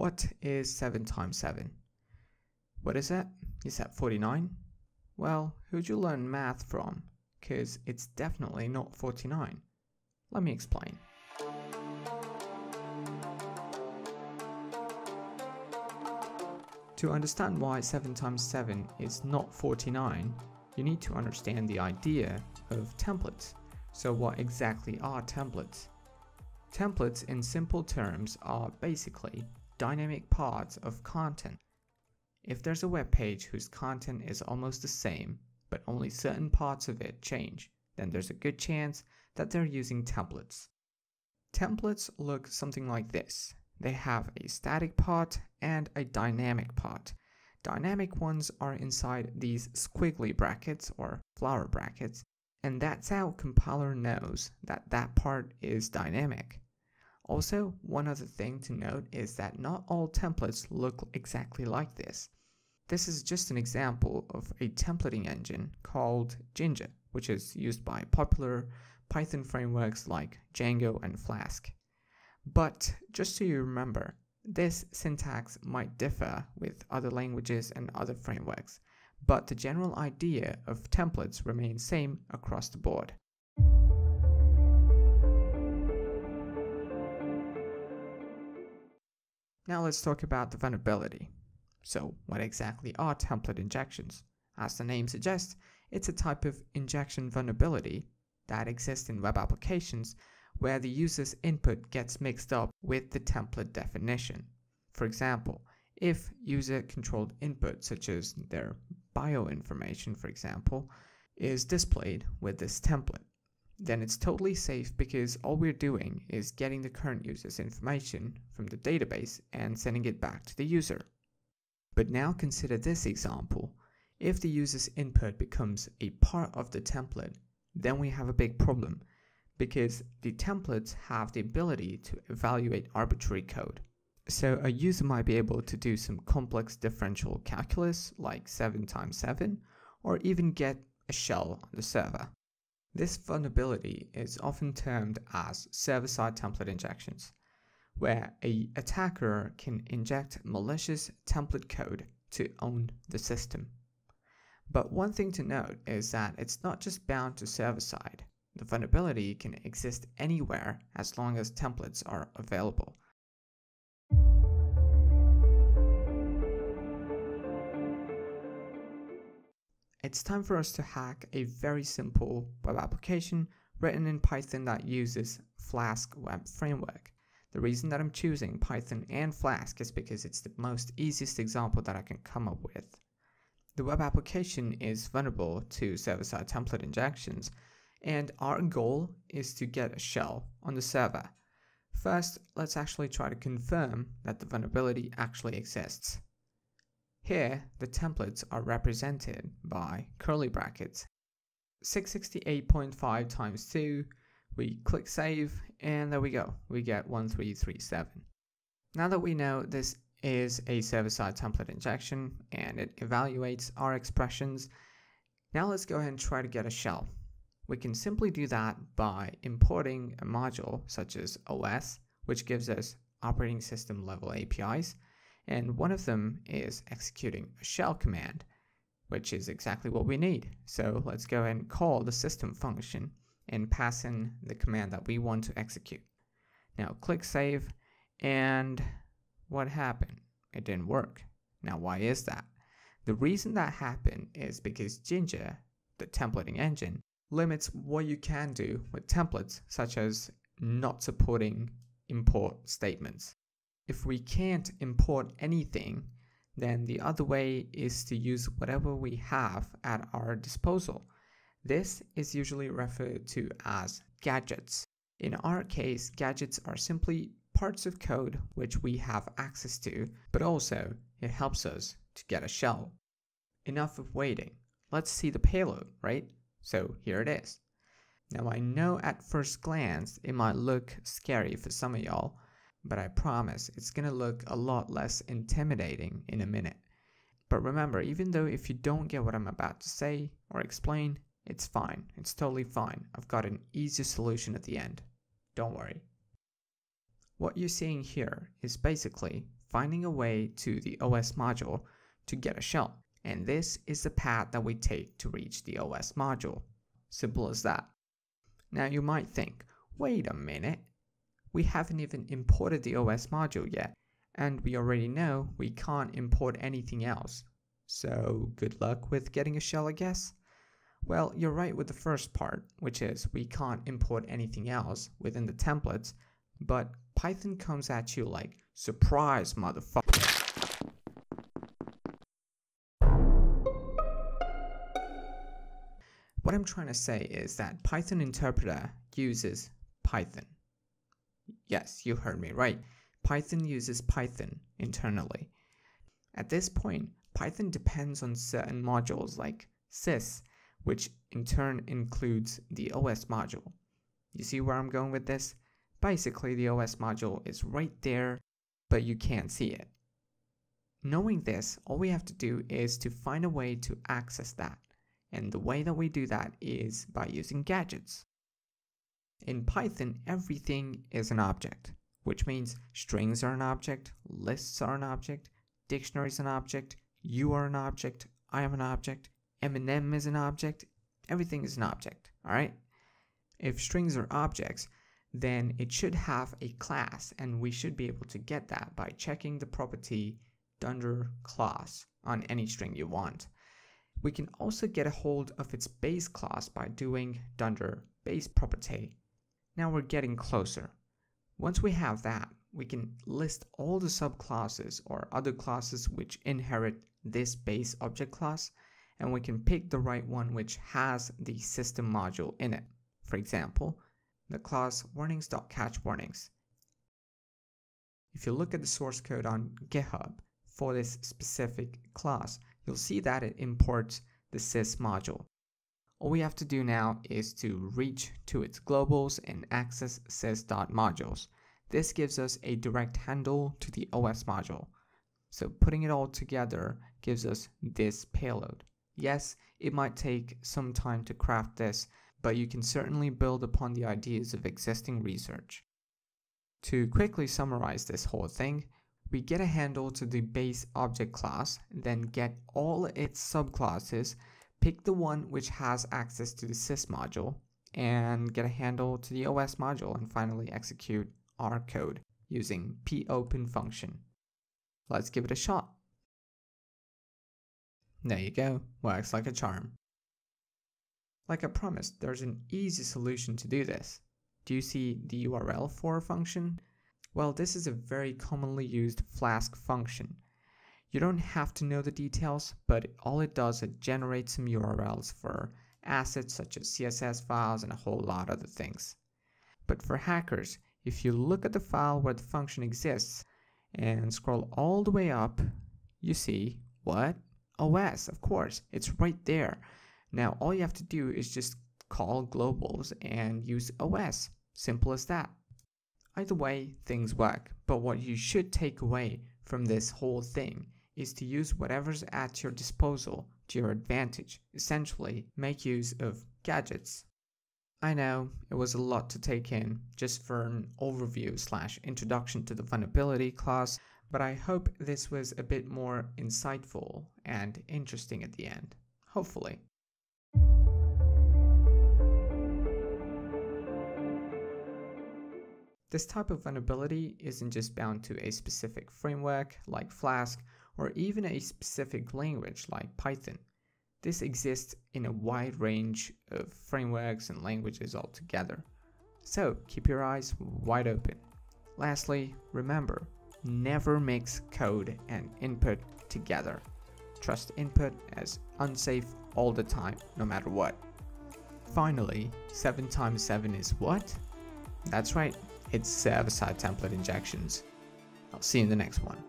What is 7 times 7? What is that? Is that 49? Well, who'd you learn math from? Because it's definitely not 49. Let me explain. To understand why 7 times 7 is not 49, you need to understand the idea of templates. So what exactly are templates? Templates in simple terms are basically dynamic parts of content. If there's a web page whose content is almost the same, but only certain parts of it change, then there's a good chance that they're using templates. Templates look something like this. They have a static part and a dynamic part. Dynamic ones are inside these squiggly brackets or flower brackets, and that's how compiler knows that that part is dynamic. Also, one other thing to note is that not all templates look exactly like this. This is just an example of a templating engine called Jinja, which is used by popular Python frameworks like Django and Flask. But just so you remember, this syntax might differ with other languages and other frameworks, but the general idea of templates remains same across the board. Now let's talk about the vulnerability. So what exactly are template injections? As the name suggests, it's a type of injection vulnerability that exists in web applications where the user's input gets mixed up with the template definition. For example, if user-controlled input such as their bio information, for example, is displayed with this template, then it's totally safe because all we're doing is getting the current user's information from the database and sending it back to the user. But now consider this example. If the user's input becomes a part of the template, then we have a big problem because the templates have the ability to evaluate arbitrary code. So a user might be able to do some complex differential calculus like 7 times 7 or even get a shell on the server. This vulnerability is often termed as server-side template injections, where a attacker can inject malicious template code to own the system. But one thing to note is that it's not just bound to server-side. The vulnerability can exist anywhere as long as templates are available. It's time for us to hack a very simple web application written in Python that uses Flask Web Framework. The reason that I'm choosing Python and Flask is because it's the most easiest example that I can come up with. The web application is vulnerable to server-side template injections, and our goal is to get a shell on the server. First, let's actually try to confirm that the vulnerability actually exists. Here, the templates are represented by curly brackets. 668.5 times 2, we click save, and there we go, we get 1337. Now that we know this is a server-side template injection and it evaluates our expressions, now let's go ahead and try to get a shell. We can simply do that by importing a module such as OS, which gives us operating system level APIs, and one of them is executing a shell command, which is exactly what we need. So let's go and call the system function and pass in the command that we want to execute. Now click save and what happened? It didn't work. Now why is that? The reason that happened is because Jinja, the templating engine, limits what you can do with templates such as not supporting import statements. If we can't import anything, then the other way is to use whatever we have at our disposal. This is usually referred to as gadgets. In our case, gadgets are simply parts of code which we have access to, but also it helps us to get a shell. Enough of waiting. Let's see the payload, right? So here it is. Now I know at first glance it might look scary for some of y'all, but I promise it's gonna look a lot less intimidating in a minute. But remember, even though if you don't get what I'm about to say or explain, it's fine. It's totally fine. I've got an easy solution at the end. Don't worry. What you're seeing here is basically finding a way to the OS module to get a shell. And this is the path that we take to reach the OS module. Simple as that. Now you might think, wait a minute, we haven't even imported the OS module yet, and we already know we can't import anything else. So good luck with getting a shell, I guess? Well, you're right with the first part, which is we can't import anything else within the templates, but Python comes at you like, surprise, motherfucker. What I'm trying to say is that Python interpreter uses Python. Yes, you heard me right. Python uses Python internally. At this point, Python depends on certain modules like sys, which in turn includes the OS module. You see where I'm going with this? Basically, the OS module is right there, but you can't see it. Knowing this, all we have to do is to find a way to access that. And the way that we do that is by using gadgets. In Python, everything is an object, which means strings are an object, lists are an object, dictionaries an object, you are an object, I am an object, M&M is an object, everything is an object, alright? If strings are objects, then it should have a class and we should be able to get that by checking the property dunder class on any string you want. We can also get a hold of its base class by doing dunder base property. Now we're getting closer. Once we have that, we can list all the subclasses or other classes which inherit this base object class and we can pick the right one which has the system module in it. For example, the class warnings.catchWarnings. If you look at the source code on GitHub for this specific class, you'll see that it imports the sys module. All we have to do now is to reach to its globals and access sys.modules. This gives us a direct handle to the OS module. So putting it all together gives us this payload. Yes, it might take some time to craft this, but you can certainly build upon the ideas of existing research. To quickly summarize this whole thing, we get a handle to the base object class, then get all its subclasses, pick the one which has access to the sys module, and get a handle to the OS module and finally execute our code using popen function. Let's give it a shot. There you go, works like a charm. Like I promised, there's an easy solution to do this. Do you see the URL for function? Well, this is a very commonly used Flask function. You don't have to know the details, but all it does is it generates some URLs for assets such as CSS files and a whole lot of other things. But for hackers, if you look at the file where the function exists and scroll all the way up, you see what? OS, of course, it's right there. Now, all you have to do is just call globals and use OS. Simple as that. Either way, things work, but what you should take away from this whole thing is to use whatever's at your disposal to your advantage. Essentially, make use of gadgets. I know it was a lot to take in just for an overview slash introduction to the vulnerability class, but I hope this was a bit more insightful and interesting at the end. Hopefully. This type of vulnerability isn't just bound to a specific framework like Flask or even a specific language like Python. This exists in a wide range of frameworks and languages altogether. So keep your eyes wide open. Lastly, remember, never mix code and input together. Trust input as unsafe all the time, no matter what. Finally, 7 times 7 is what? That's right, it's server-side template injections. I'll see you in the next one.